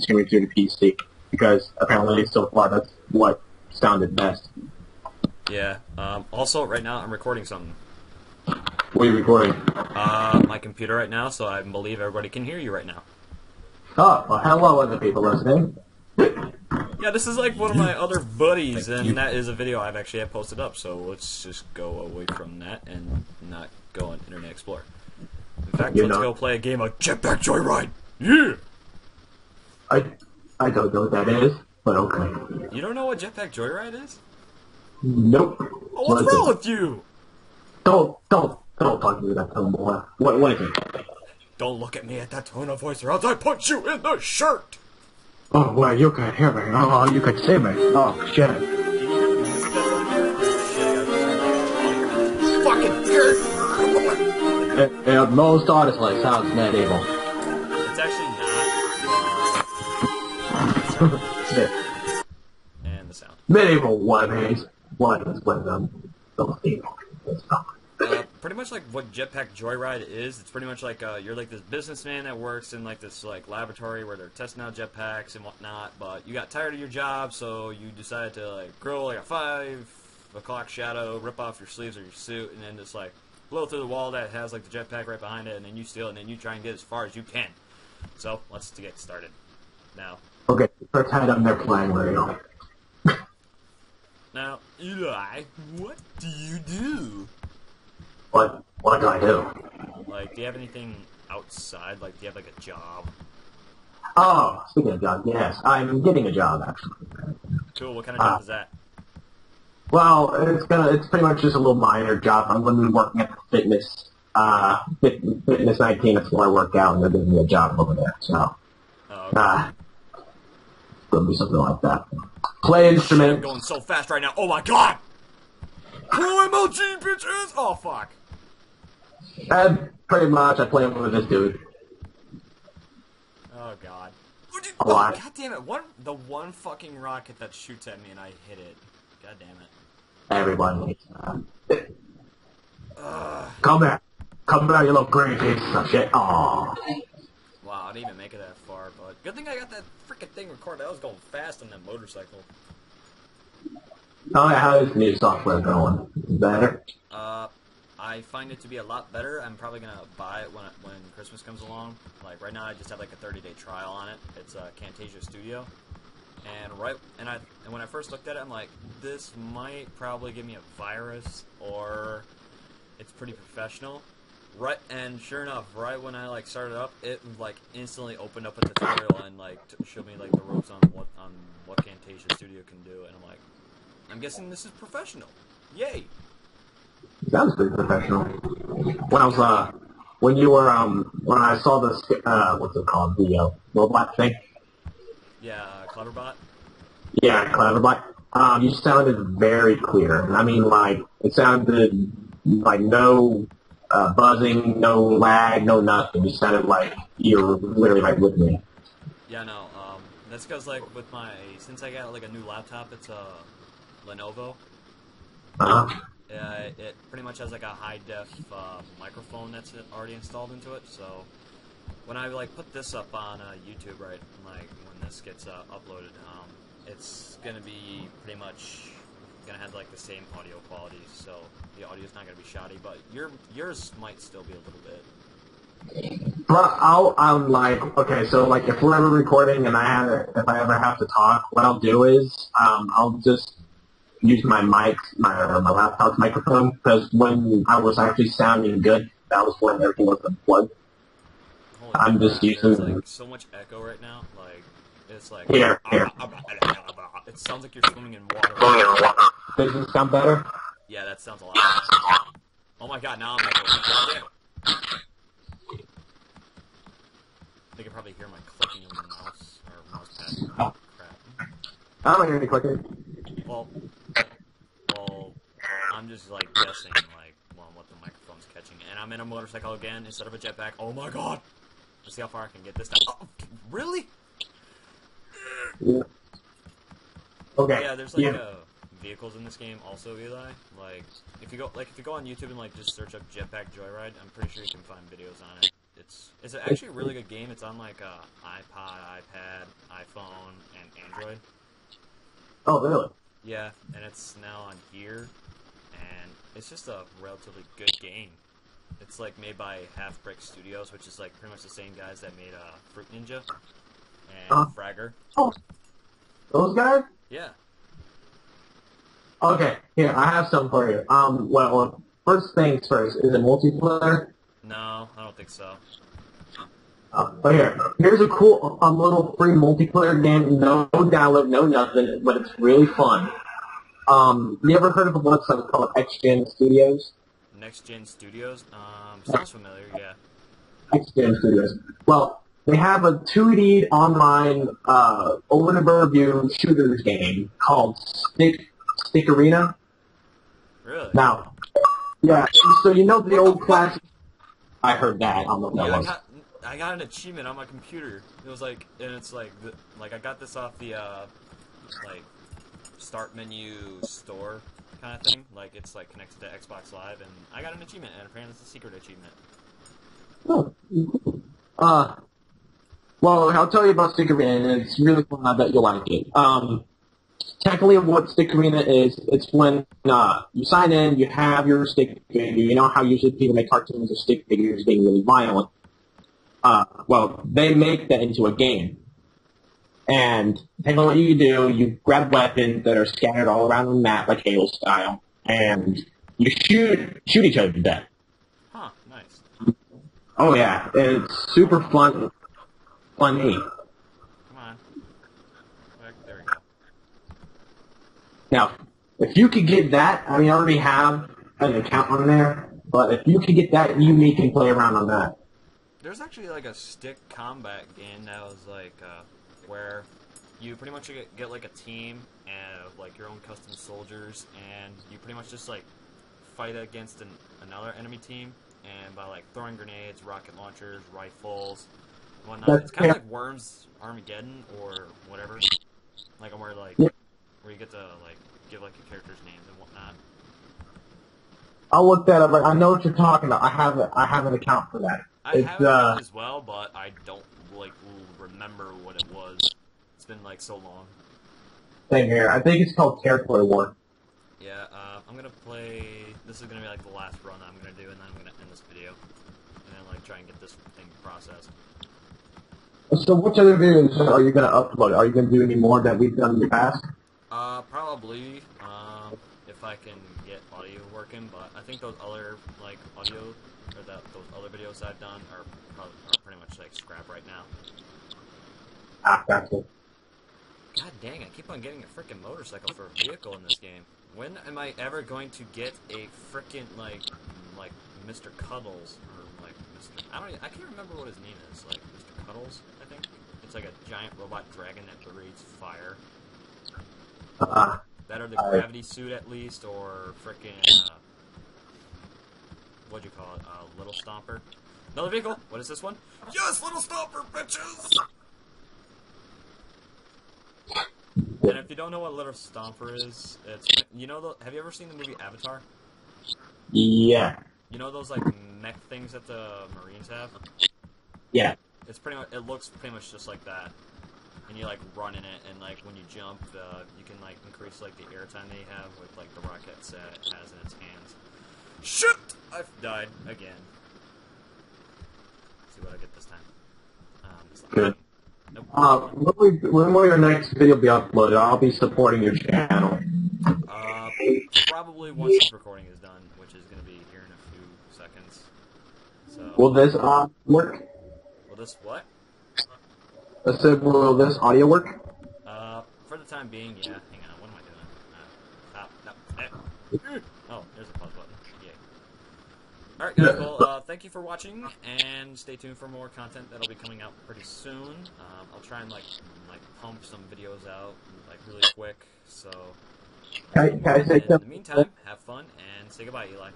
streaming through the PC because apparently so far that's what sounded best. Yeah. Um, also, right now I'm recording something. What are you recording? Uh, my computer right now, so I believe everybody can hear you right now. Oh, well, hello, other people listening. Yeah, this is like one of my other buddies, and that is a video I've actually had posted up. So let's just go away from that and not go on Internet Explorer. In fact, You're let's not- go play a game of Jetpack Joyride. Yeah. I I don't know what that is, but okay. You don't know what Jetpack Joyride is? Nope. Oh, what's What wrong it? with you? Don't don't don't talk to me that tone, boy. What what is it? Don't look at me at that tone of voice, or else I punch you in the shirt. Oh, well, you could hear me. Oh, you could see me. Oh, shit. Fucking. It, it most honestly sounds medieval. It's actually not. And the sound. medieval what is what is what those people. Uh, pretty much like what Jetpack Joyride is. It's pretty much like uh, you're like this businessman that works in like this like laboratory where they're testing out jetpacks and whatnot. But you got tired of your job, so you decided to like grow like a five o'clock shadow, rip off your sleeves or your suit, and then just like blow through the wall that has like the jetpack right behind it, and then you steal it, and then you try and get as far as you can. So let's get started now. Okay, pretend I'm there playing radio. Now, Eli, what do you do? What what do I do? Like, do you have anything outside? Like, do you have like a job? Oh, speaking of job, yes, I'm getting a job actually. Cool. What kind of job Ah. is that? Well, it's gonna it's pretty much just a little minor job. I'm gonna be working at the fitness uh fit, fitness 19 that's where I work out, and they're giving me a job over there. So Oh, okay. uh, it's gonna be something like that. Play I'm going so fast right now. Oh my god! Pro MLG bitches! Oh fuck! And pretty much, I play with this dude. Oh god. Would you, A oh, lot. god damn it! One the one fucking rocket that shoots at me and I hit it. God damn it. Everyone hates that. Come here. Come here, you little green piece of shit. Aww. Didn't even make it that far, but good thing I got that freaking thing recorded. I was going fast on that motorcycle. How is new software going? Better? Uh, I find it to be a lot better. I'm probably gonna buy it when when Christmas comes along. Like right now, I just have like a 30 day trial on it. It's uh, Camtasia Studio, and right and I and when I first looked at it, I'm like, this might probably give me a virus or it's pretty professional. Right, and sure enough, right when I like started up, it like instantly opened up a tutorial and like t- showed me like the ropes on what on what Camtasia Studio can do, and I'm like, I'm guessing this is professional. Yay! Sounds pretty professional. When I was, uh, when you were, um, when I saw the, sk- uh, what's it called? The, uh, robot thing? Yeah, uh, Cleverbot. Yeah, Cleverbot. Um, you sounded very clear. I mean, like, it sounded like no, uh, buzzing, no lag, no nothing. You sounded like you're literally right with me. Yeah, no. Um, that's because like with my since I got like a new laptop, it's a Lenovo. Uh-huh. Uh, it pretty much has like a high def uh, microphone that's already installed into it. So when I like put this up on uh, YouTube, right, like when this gets uh, uploaded, um, it's gonna be pretty much gonna have like the same audio quality. So the audio's not gonna be shoddy, but your yours might still be a little bit. But I'll, I'm like, okay, so like if we're ever recording and I have, if I ever have to talk, what I'll do is, um, I'll just use my mic, my, or my laptop's microphone, because when I was actually sounding good, that was when everything was unplugged. Holy I'm just using- like so much echo right now. Like it's like Here, here. It sounds like you're swimming in water. Does this sound better? Yeah, that sounds a lot. better. Oh my god, now I'm like, it. They can probably hear my clicking of the mouse or mouse pad. Oh, crap. I don't hear any clicking. Well, well, I'm just like guessing like well, what the microphone's catching, and I'm in a motorcycle again instead of a jetpack. Oh my god! Let's see how far I can get this time. Oh, really? Yeah. Okay. Yeah, there's like yeah. uh, vehicles in this game also, Eli. Like if you go like if you go on YouTube and like just search up Jetpack Joyride, I'm pretty sure you can find videos on it. It's it's actually a really good game. It's on like uh, iPod, iPad, iPhone and Android. Oh, really? Yeah, and it's now on here, and it's just a relatively good game. It's like made by Halfbrick Studios, which is like pretty much the same guys that made uh, Fruit Ninja and Uh. Fragger. Those guys? Yeah. Okay, here, I have some for you. Um, well, first things first, is it multiplayer? No, I don't think so. Uh, but here, here's a cool, a little free multiplayer game, no download, no nothing, but it's really fun. Um, you ever heard of a website called XGen Studios? Next Gen Studios. Um, sounds familiar. Yeah. XGen Studios. Well, they have a 2D online, uh, over view shooters game called Stick, Stick Arena. Really? Now, yeah, so you know the old classic. I heard that. Know what Yeah, I got I got an achievement on my computer. It was like, and it's like, the, like I got this off the uh, like start menu store kind of thing. Like it's like connected to Xbox Live, and I got an achievement, and apparently it's a secret achievement. Oh, Uh, well, I'll tell you about Stick Arena, and it's really fun. I bet you'll like it. Um, technically, what Stick Arena is, it's when uh, you sign in, you have your stick figure. You know how usually people make cartoons of stick figures being really violent. Uh, well, they make that into a game. And technically what you do, you grab weapons that are scattered all around the map, like Halo style, and you shoot shoot each other to death. Huh? Nice. Oh yeah, it's super fun, funny. Come on. There- There we go. Now, if you could get that, I mean, I already have an account on there, but if you could get that, you me can play around on that. There's actually like a stick combat game that was like uh, where you pretty much get, get like a team and like your own custom soldiers, and you pretty much just like fight against an, another enemy team, and by like throwing grenades, rocket launchers, rifles, and whatnot. That's it's kind of like Worms Armageddon or whatever, like where like Yeah. where you get to like give like your characters names and whatnot. I'll look that up. But I know what you're talking about. I have a, I have an account for that. I It's, have uh, as well, but I don't like remember what it was. It's been like so long. Same here. I think it's called Territory War. Yeah, uh, I'm gonna play. This is gonna be like the last run I'm gonna do, and then I'm gonna end this video, and then like try and get this thing processed. So, which other videos are you going to upload? Are you going to do any more that we've done in the past? Uh, probably um, if I can get audio working, but I think those other like audio or that those other videos I've done are probably are pretty much like scrap right now. Ah, that's it. God dang, I keep on getting a freaking motorcycle for a vehicle in this game. When am I ever going to get a freaking like like Mr. Cuddles or like Mr. I don't e- I can't remember what his name is. Like Mr. Cuddles, I. It's like a giant robot dragon that breathes fire. Uh, That or the I- gravity suit at least, or freaking uh, what'd you call it? Uh, little Stomper. Another vehicle. What is this one? Yes, Little Stomper, bitches. And if you don't know what Little Stomper is, it's you know the, have you ever seen the movie Avatar? yeah. You know those like mech things that the Marines have? Yeah. It's pretty much it looks pretty much just like that. And you like run in it, and like when you jump, uh, you can like increase like the airtime they have with like the rockets that it has in its hands. Shit! I've died again. see what I get this time. Um, Good. Nope. Uh, when, we, when will your next video be uploaded? I'll be supporting your channel. Uh, probably once this recording is done, which is going to be here in a few seconds. So, Will this uh, work? Will this what? I said, will this audio work? Uh, for the time being, yeah. Hang on, what am I doing? Uh, stop, no, eh. Oh, there's a pause button. Yay. Alright guys, well, uh, thank you for watching, and stay tuned for more content that'll be coming out pretty soon. Um, I'll try and, like, like pump some videos out, like, really quick, so... I- I say in the meantime, have fun, and say goodbye, Eli.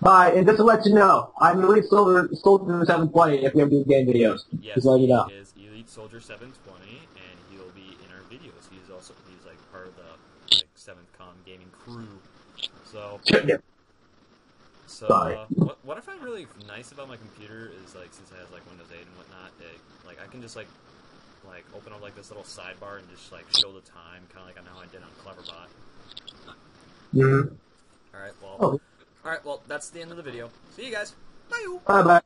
Bye, and just to let you know, I'm Elite Soldier, Soldier 720 if you ever do game videos. Yes, just let you know. he is Elite Soldier 720, and he'll be in our videos. He's also, he's like part of the like, 7th Com gaming crew. So, so uh, what, what I find really nice about my computer is like, since it has like Windows 8 and whatnot, it, like I can just like like open up like this little sidebar and just like show the time, kind of like I know I did on Cleverbot. Mm-hmm. All right, well. Oh. Alright, well, that's the end of the video. See you guys. Bye. Bye-bye.